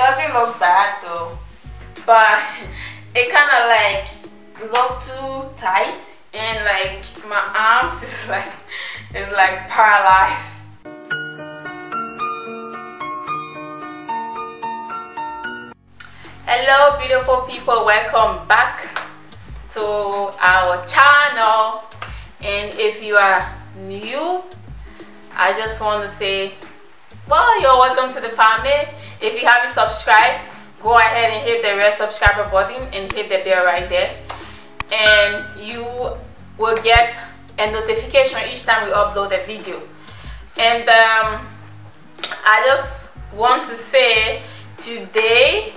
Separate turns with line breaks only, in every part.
doesn't look bad though. But it kind of like look too tight and like my arms is like is like paralyzed. Hello beautiful people. Welcome back to our channel. And if you are new i just want to say well you're welcome to the family. If you haven't subscribed go ahead and hit the red subscriber button and hit the bell right there. And you will get a notification each time we upload a video. And um, I just want to say today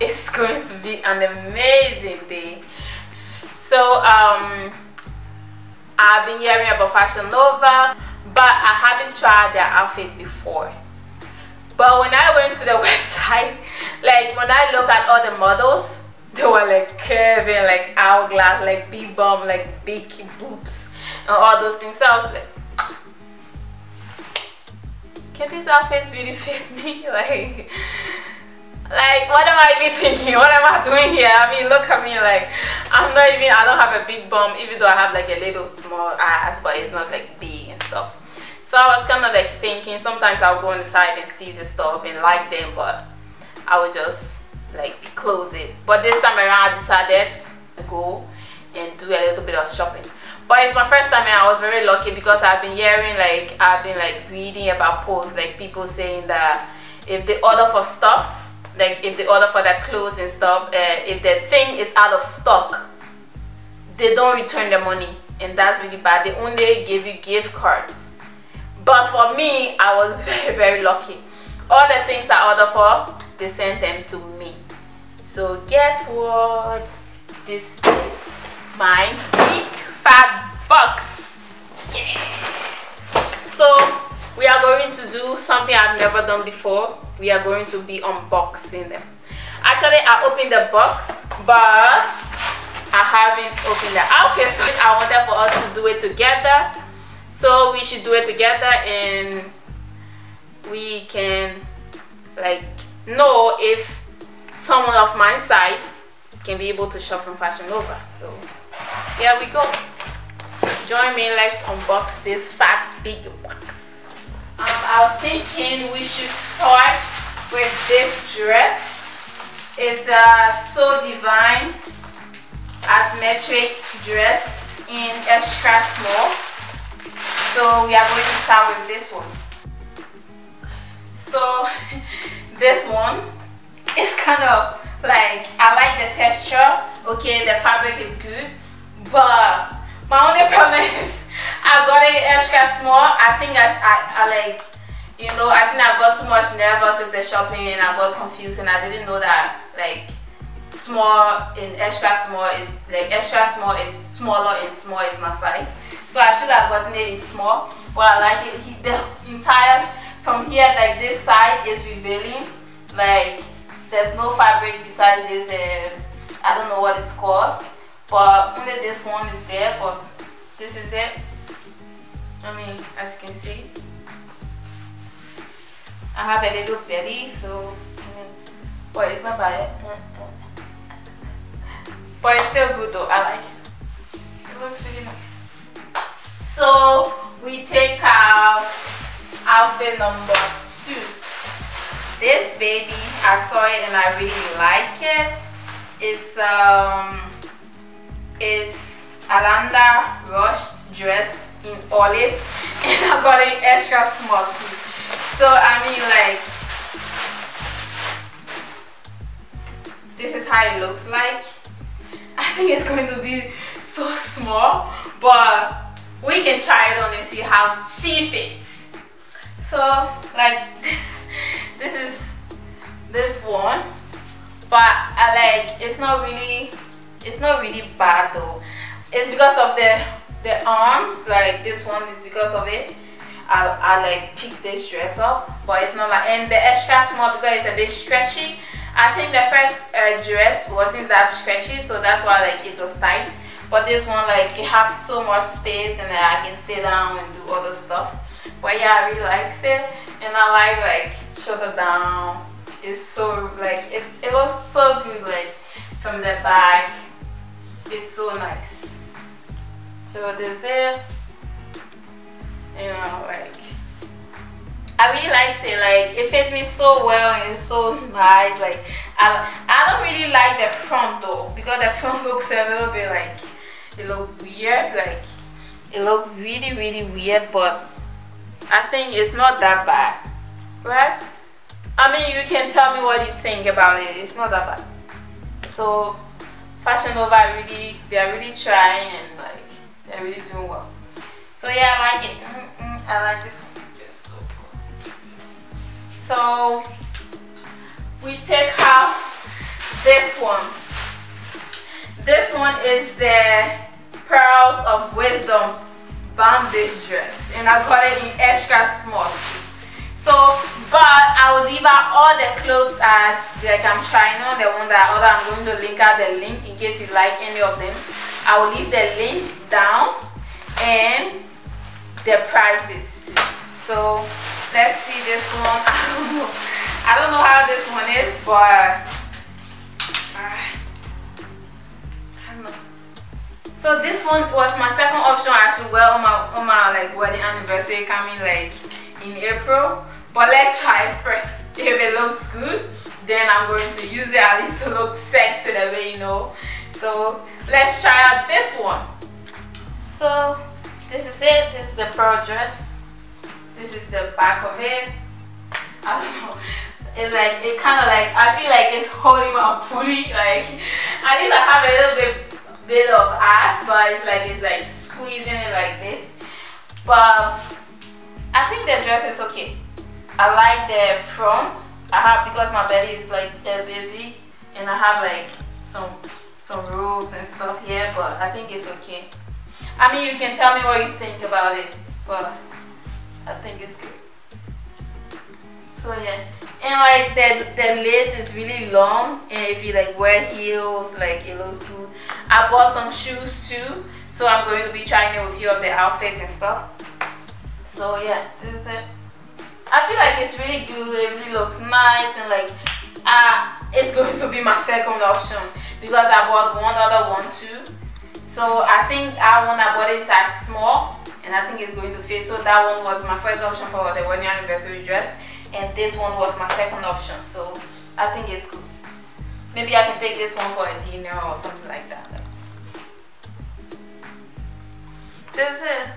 is going to be an amazing day. So um, I've been hearing about Fashion Nova but I haven't tried their outfit before. But when I went to the website like when I look at all the models they were like curving like hourglass like big bum like big boobs and all those things. So I was like can these outfits really fit me? Like like what am I even thinking? What am I doing here? I mean look at me like I'm not even I don't have a big bum even though I have like a little small ass but it's not like big and stuff. So I was kind of like thinking sometimes I'll go on the side and see the stuff and like them but I would just like close it. But this time around I decided to go and do a little bit of shopping. But it's my first time and I was very lucky because I've been hearing like I've been like reading about posts like people saying that if they order for stuffs like if they order for their clothes and stuff uh, if the thing is out of stock they don't return the money. And that's really bad. They only give you gift cards. But for me I was very very lucky. All the things I ordered for they sent them to me. So guess what? This is my big fat box. Yeah. So we are going to do something i've never done before we are going to be unboxing them actually i opened the box but i haven't opened the outfit so i wanted for us to do it together so we should do it together and we can like know if someone of my size can be able to shop from Fashion Nova. So here we go. Join me, let's unbox this fat big box. Um, I was thinking we should start with this dress. It's a So Divine asymmetric dress in extra small. So we are going to start with this one. So this one is kind of like I like the texture okay the fabric is good but my only problem is I got it extra small I think I, I, I like you know I think I got too much nervous with the shopping and I got confused and I didn't know that like small and extra small is like extra small is smaller and small is my size. So I should have gotten it in small. But I like it. The entire from here like this side is revealing. Like there's no fabric besides this uh, I don't know what it's called. But only this one is there but this is it I mean as you can see I have a little belly so I mean, but it's not bad. But it's still good though. I like it. It looks really nice. So we take out outfit number two. This baby i saw it and i really like it. It's um it's alanda ruched dress in olive and i got an extra small too. So i mean like this is how it looks like. I think it's going to be so small but we can try it on and see how she fits. So like this this is this one but I like it's not really it's not really bad though. It's because of the the arms like this one is because of it. I, I like pick this dress up but it's not like and the extra small because it's a bit stretchy. I think the first uh, dress wasn't that stretchy so that's why like it was tight. But this one like it has so much space and I can sit down and do other stuff. But yeah I really like it. And I like like shoulder down. It's so like it, it looks so good like from the back. It's so nice so this is you know like I really like it. Like it fits me so well and it's so nice. Like I, I don't really like the front though because the front looks a little bit like it look weird. Like it look really really weird but I think it's not that bad. Right? I mean you can tell me what you think about it. It's not that bad. So Fashion Nova really they're really trying and they're really doing well so yeah I like it. Mm -mm, I like this one. So, so we take out this one. This one is the pearls of wisdom bandage dress and I got it in extra small. So but I will leave out all the clothes that like I'm trying on the one that other I'm going to link out the link in case you like any of them I will leave the link down and the prices so let's see this one I don't know I don't know how this one is but ah, So this one was my second option I should wear on my on my like wedding anniversary coming like in April. But let's try it first. If it looks good, then I'm going to use it at least to look sexy the way you know. So let's try out this one. So this is it. This is the pearl dress. This is the back of it. I don't know. It's like it kind of like I feel like it's holding my booty. Like I need to have a little bit bit of ass but it's like it's like squeezing it like this but I think the dress is okay I like the front I have because my belly is like a baby and I have like some some rolls and stuff here but I think it's okay. I mean you can tell me what you think about it but I think it's good. So yeah. And like the the lace is really long and if you like wear heels like it looks good. I bought some shoes too so i'm going to be trying a few of the outfits and stuff. So yeah this is it. I feel like it's really good. It really looks nice and like uh it's going to be my second option because i bought one other one too. So i think i want i bought it size small and i think it's going to fit. So that one was my first option for the wedding anniversary dress and this one was my second option. So I think it's good. Maybe I can take this one for a dinner or something like that. This it.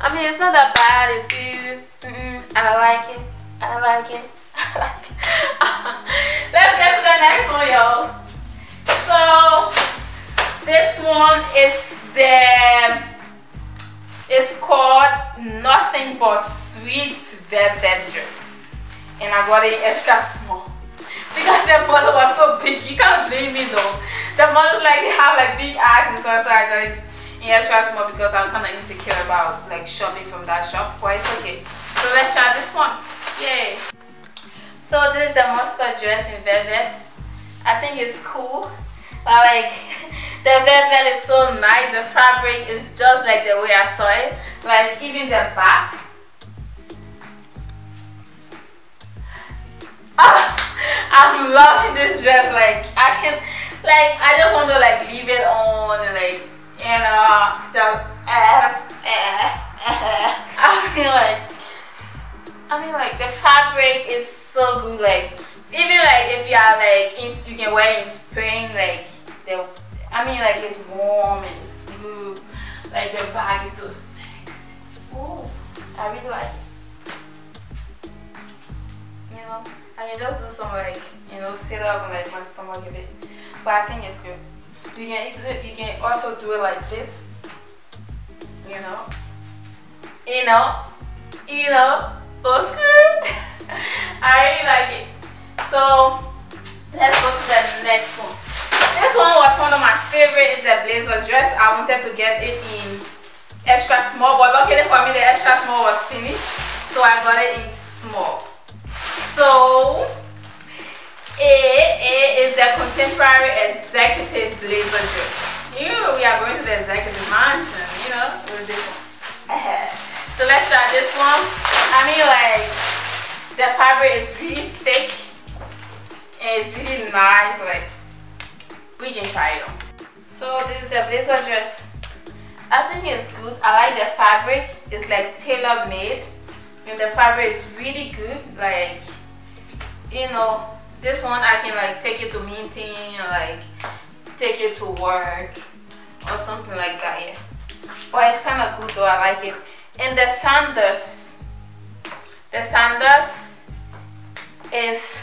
I mean it's not that bad. It's good. Mm -mm, I like it. I like it. I like it let's get to the next one y'all so this one is the it's called nothing but sweet velvet dress and I got it extra small. Because the model was so big you can't blame me though. The models like they have like big ass and so, so I got it in extra small because I'm kind of insecure about like shopping from that shop. But it's okay. So let's try this one. Yay so this is the mustard dress in velvet. I think it's cool. But like the velvet is so nice. The fabric is just like the way I saw it. Like even the back. I'm loving this dress. Like I can, like I just want to like leave it on and like you know just. Uh, uh, uh, I mean like, I mean like the fabric is so good. Like even like if you are like in, you can wear in spring like the. I mean like it's warm and it's smooth. Like the bag is so sexy. Oh, I really like it. You know. I can just do some like, you know, sit up and like my stomach a bit. But I think it's good. You can you can also do it like this. You know. You know. You know. Looks good. I really like it. So let's go to the next one. This one was one of my favorite, is the blazer dress. I wanted to get it in extra small, but luckily for me the extra small was finished. So I got it in small. So, A, is the contemporary executive blazer dress. You, we are going to the executive mansion, you know, with this one. so let's try this one. I mean like, the fabric is really thick. and it's really nice like we can try it on. So this is the blazer dress. I think it's good. I like the fabric. It's like tailor made and the fabric is really good. Like you know this one I can like take it to meeting like take it to work or something like that yeah. But it's kind of good though. I like it. And the sandals. The sandals is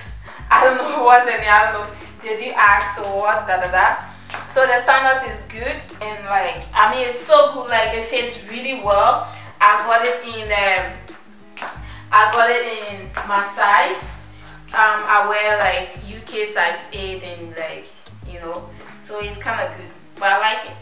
I don't know what's the name I don't know did you ask or what da da da. So the sandals is good and like I mean it's so good like it fits really well. I got it in the I got it in my size. Um I wear like UK size 8 and like you know so it's kind of good but I like it.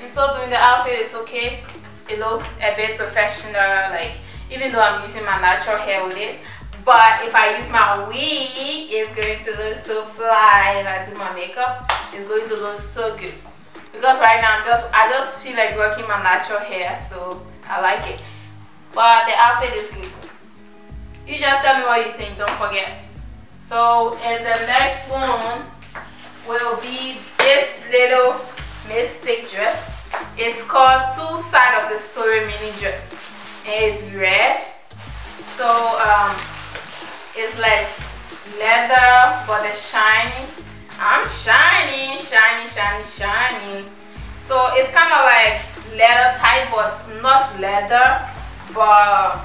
And so doing the outfit is okay. It looks a bit professional like even though I'm using my natural hair with it but if I use my wig it's going to look so fly. And I do my makeup it's going to look so good. Because right now I'm just I just feel like working my natural hair so I like it. But the outfit is good. You just tell me what you think don't forget. So and the next one will be this little mystic dress. It's called two side of the story mini dress. It's red. So um it's like leather but it's shiny i'm shiny shiny shiny shiny so it's kind of like leather type but not leather but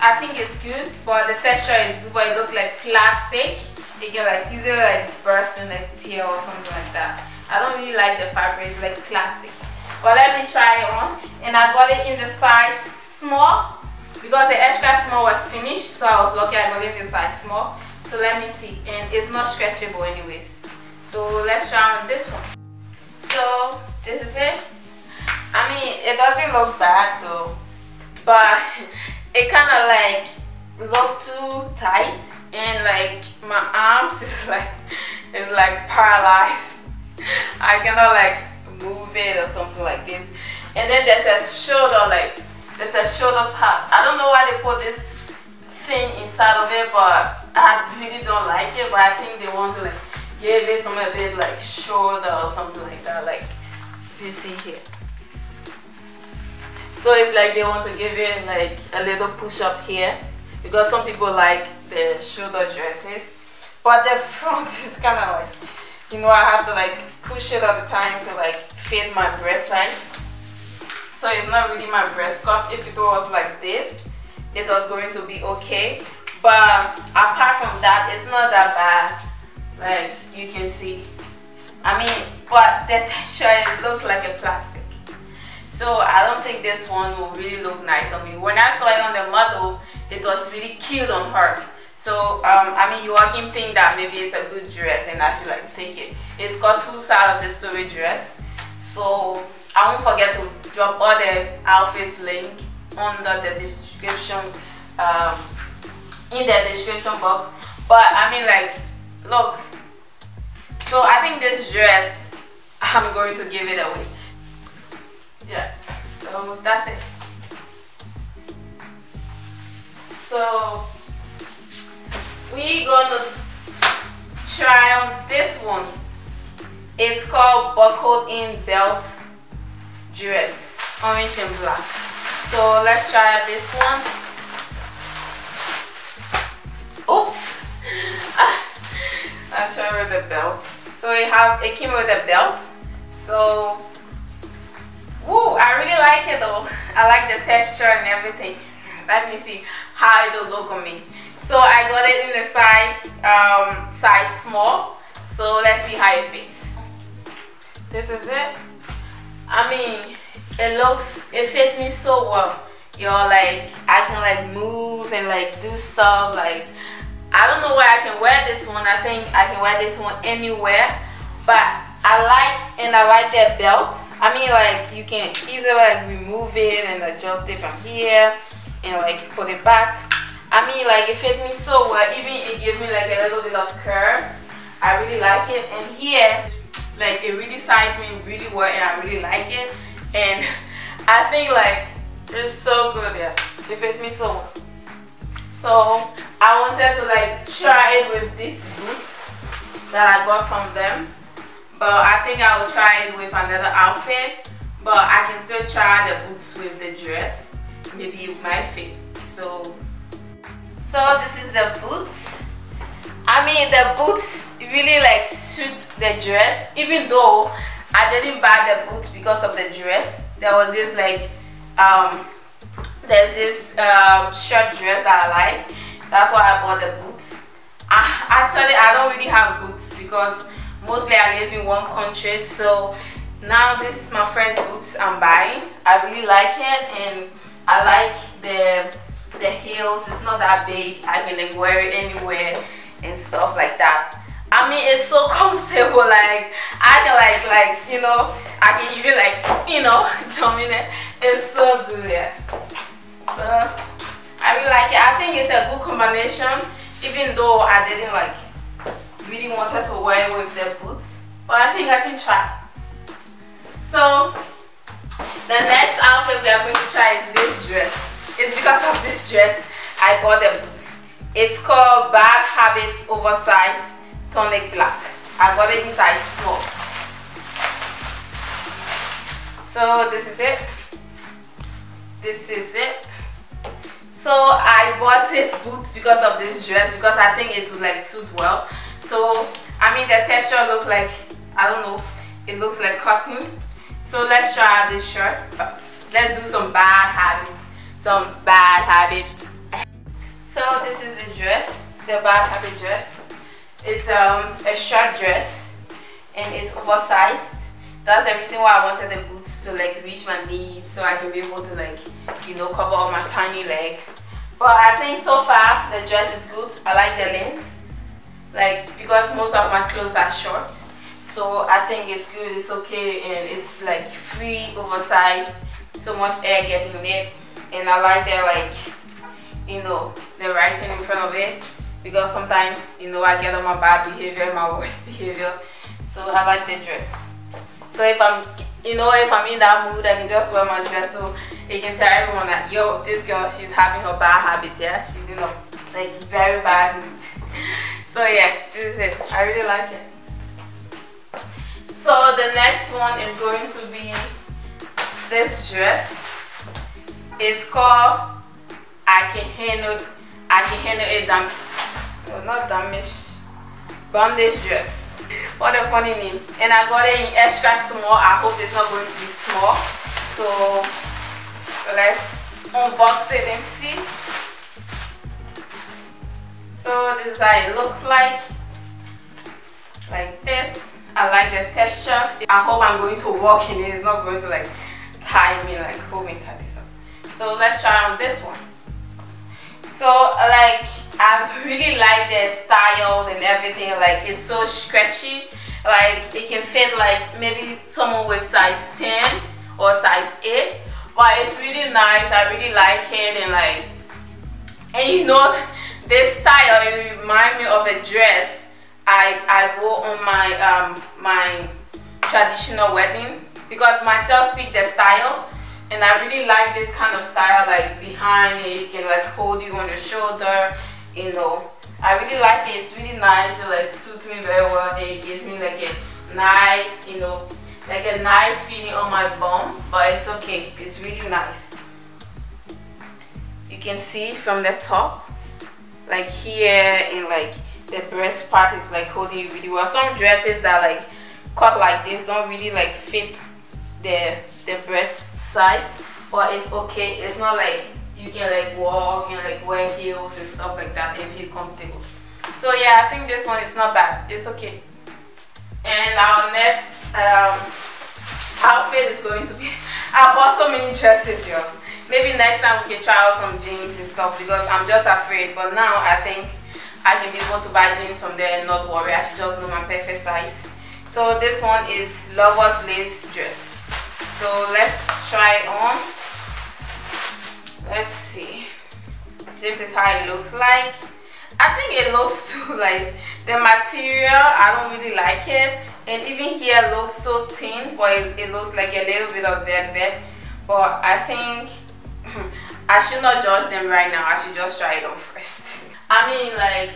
i think it's good. But the texture is good but it looks like plastic. It can like easily like burst in like tear or something like that. I don't really like the fabric it's like plastic. But let me try it on. And i got it in the size small because the extra small was finished so i was lucky i got it in size small. So let me see. And it's not stretchable anyways. So let's try on this one. So this is it. I mean it doesn't look bad though. But it kind of like look too tight. And like my arms is like is like paralyzed. I cannot like move it or something like this. And then there's a shoulder like there's a shoulder part i don't know why they put this thing inside of it but i really don't like it but i think they want to like give it some a bit like shoulder or something like that like if you see here. So it's like they want to give it like a little push up here because some people like the shoulder dresses but the front is kind of like you know I have to like push it all the time to like fit my breast size so it's not really my breast cup. If it was like this it was going to be okay. But apart from that it's not that bad. Like you can see. I mean but the texture it like a plastic. So I don't think this one will really look nice on me. When I saw it on the model it was really cute on her. So um, I mean you can think that maybe it's a good dress and should like take it. It's got two sides of the story dress. So I won't forget to drop all the outfits link under the description um, in the description box. But I mean like look. So I think this dress I'm going to give it away. Yeah so that's it. So we gonna try on this one. It's called buckled in belt dress orange and black. So let's try this one. Oops. Ah, I'll show you the belt. So it have it came with a belt. So woo I really like it though. I like the texture and everything. Let me see how it will look on me. So I got it in the size um, size small. So let's see how it fits. This is it I mean it looks it fits me so well. You know like I can like move and like do stuff like I don't know where I can wear this one. I think I can wear this one anywhere. But I like and I like that belt. I mean like you can easily like remove it and adjust it from here and like put it back. I mean like it fit me so well. Even it gives me like a little bit of curves I really like it. And here like it really sized me really well and I really like it. And I think like it's so good yeah. It fit me so well. So I wanted to like try it with these boots that I got from them. But I think I will try it with another outfit. But I can still try the boots with the dress. Maybe it might fit. So so this is the boots I mean the boots really like suit the dress. Even though I didn't buy the boots because of the dress. There was this like um there's this um, short dress that I like. That's why I bought the boots. I, actually I don't really have boots because mostly I live in one country. So now this is my first boots I'm buying. I really like it and I like the the heels. It's not that big. I can like wear it anywhere and stuff like that. I mean it's so comfortable like I can like like you know I can even like you know jump in it. It's so good yeah. So I really like it. I think it's a good combination even though I didn't like really wanted to wear it with the boots but I think I can try. So the next outfit we are going to try is this dress. It's because of this dress I bought the it's called Bad Habits Oversized Tunic Black. I got it in size small. So this is it. This is it. So I bought this boot because of this dress because I think it would like suit well. So I mean the texture look like I don't know it looks like cotton. So let's try this shirt. Let's do some bad habits. Some bad habits so this is the dress the back of the dress. It's um a short dress and it's oversized. That's the reason why I wanted the boots to like reach my knees so I can be able to like you know cover all my tiny legs. But I think so far the dress is good. I like the length like because most of my clothes are short. So I think it's good it's okay and it's like free oversized so much air getting in and I like the like you know the writing in front of it because sometimes you know I get on my bad behavior my worst behavior so I like the dress so if I'm, you know, if I'm in that mood, I can just wear my dress so it can tell everyone that, yo, this girl, she's having her bad habits, yeah? She's you know, like, very bad mood. so yeah, this is it. I really like it. So the next one is going to be this dress. It's called I can handle I can handle it dam well, not damage bondage dress. What a funny name. And i got it in extra small. I hope it's not going to be small. So let's unbox it and see. So this is how it looks like. Like this. I like the texture. I hope i'm going to walk in it. It's not going to like tie me like hold me up so let's try on this one so like I really like the style and everything like it's so stretchy. Like it can fit like maybe someone with size 10 or size 8 but it's really nice. I really like it and like and you know this style it remind me of a dress I, I wore on my um, my traditional wedding because myself picked the style and I really like this kind of style like behind it, it can like hold you on your shoulder you know. I really like it. It's really nice. It like suits me very well. It gives me like a nice you know like a nice feeling on my bum but it's okay. It's really nice. You can see from the top like here and like the breast part is like holding really well. Some dresses that like cut like this don't really like fit the the breast size but it's okay. It's not like you can like walk and like wear heels and stuff like that and feel comfortable. So yeah i think this one is not bad. It's okay. And our next um, outfit is going to be i bought so many dresses here maybe next time we can try out some jeans and stuff because i'm just afraid. But now i think i can be able to buy jeans from there and not worry. I should just know my perfect size. So this one is lovers lace dress. So let's try it on. Let's see. This is how it looks like. I think it looks too like the material I don't really like it. And even here looks so thin but it, it looks like a little bit of velvet. But I think I should not judge them right now. I should just try it on first. I mean like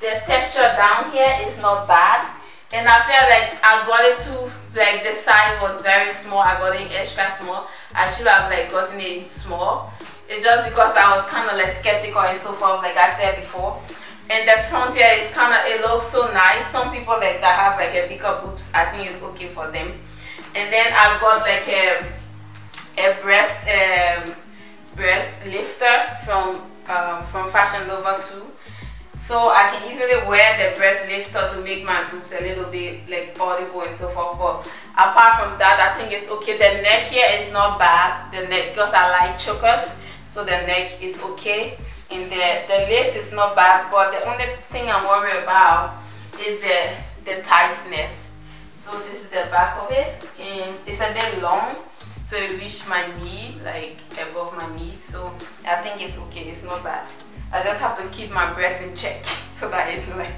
the texture down here is not bad and I feel like I got it too like the size was very small. I got it extra small. I should have like gotten it small. It's just because I was kind of like skeptical and so forth like I said before. And the front here is kind of it looks so nice. Some people like that have like a bigger boobs I think it's okay for them. And then I got like a a breast um, breast lifter from um, from Fashion Nova too so I can easily wear the breast lifter to make my boobs a little bit like audible and so forth but apart from that I think it's okay. The neck here is not bad. The neck because I like chokers so the neck is okay. And the the lace is not bad but the only thing I'm worried about is the the tightness. So this is the back of it and it's a bit long so it reached my knee like above my knee. So I think it's okay. It's not bad I just have to keep my breast in check so that it like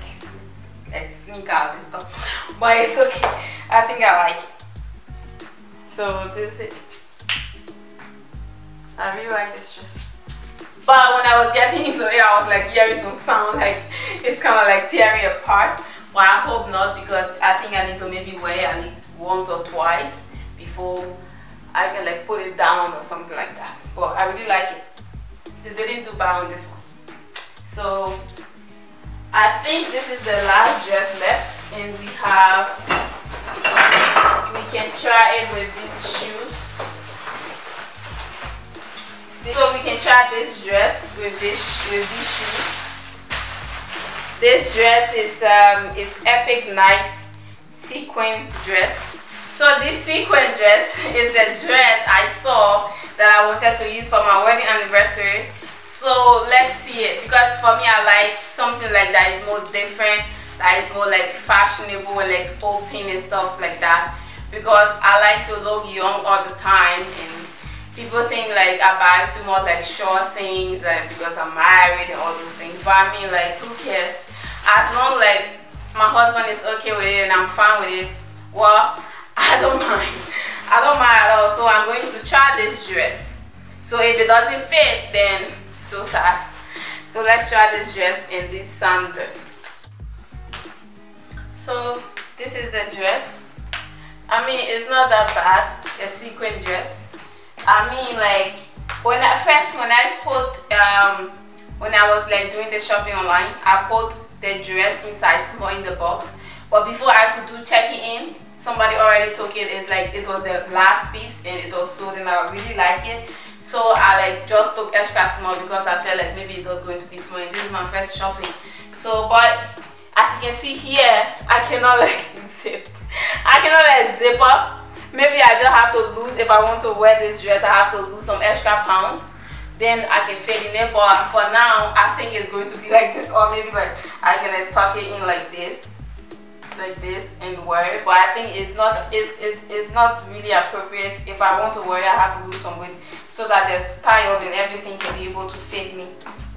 like sneak out and stuff. But it's okay. I think I like it. So this is it. I really like this dress. But when I was getting into it I was like hearing some sound like it's kind of like tearing apart. But I hope not because I think I need to maybe wear it at least once or twice before I can like put it down or something like that. But I really like it. They didn't do bad on this one so I think this is the last dress left and we have we can try it with these shoes. So we can try this dress with this with these shoes. This dress is um is epic night sequin dress. So this sequin dress is a dress I saw that I wanted to use for my wedding anniversary so let's see it. Because for me i like something like that. Is more different. That is more like fashionable and like open and stuff like that. Because i like to look young all the time. And people think like i buy too much like short things like because i'm married and all those things. But i mean like who cares? As long like my husband is okay with it and i'm fine with it well i don't mind. I don't mind at all. So i'm going to try this dress. So if it doesn't fit then so sad. So let's try this dress in these sandals so this is the dress. I mean it's not that bad. A sequin dress. I mean like when I first when I put um when I was like doing the shopping online I put the dress inside small in the box. But before I could do checking in somebody already took it. It's like it was the last piece and it was sold and I really like it so I like just took extra small because I felt like maybe it was going to be small. And this is my first shopping. So but as you can see here I cannot like zip. I cannot like zip up. Maybe I just have to lose if I want to wear this dress I have to lose some extra pounds. Then I can fit in it. But for now I think it's going to be like this. Or maybe like I can like tuck it in like this. Like this and wear it. But I think it's not it's, it's, it's not really appropriate. If I want to wear it I have to lose some weight so that the style and everything can be able to fit me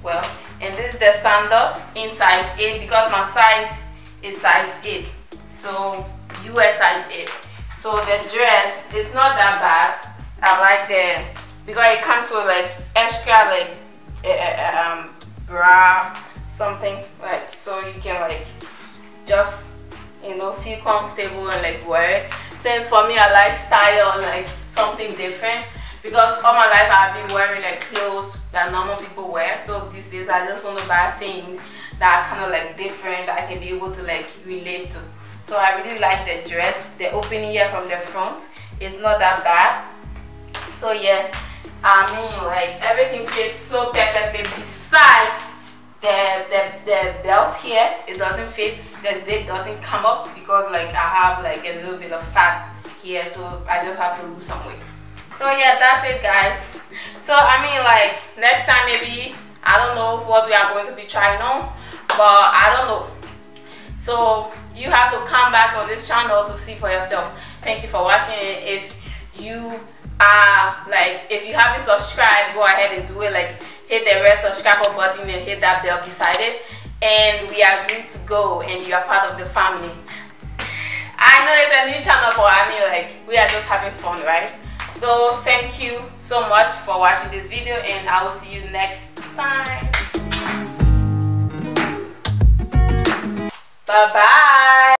well. And this is the sandals in size 8 because my size is size 8 so US size 8 so the dress is not that bad. I like the because it comes with like extra like uh, um, bra something like so you can like just you know feel comfortable and like wear it. Since for me I like style like something different because all my life I've been wearing like clothes that normal people wear. So these days I just want to buy things that are kind of like different that I can be able to like relate to. So I really like the dress. The opening here from the front is not that bad. So yeah I mean like everything fits so perfectly besides the, the, the belt here. It doesn't fit. The zip doesn't come up because like I have like a little bit of fat here. So I just have to lose some weight so yeah that's it guys. So i mean like next time maybe i don't know what we are going to be trying on but i don't know. So you have to come back on this channel to see for yourself. Thank you for watching. If you are like if you haven't subscribed go ahead and do it. Like hit the red subscribe button and hit that bell beside it. And we are good to go and you are part of the family. I know it's a new channel but i mean like we are just having fun right so thank you so much for watching this video and I will see you next time. Bye-bye.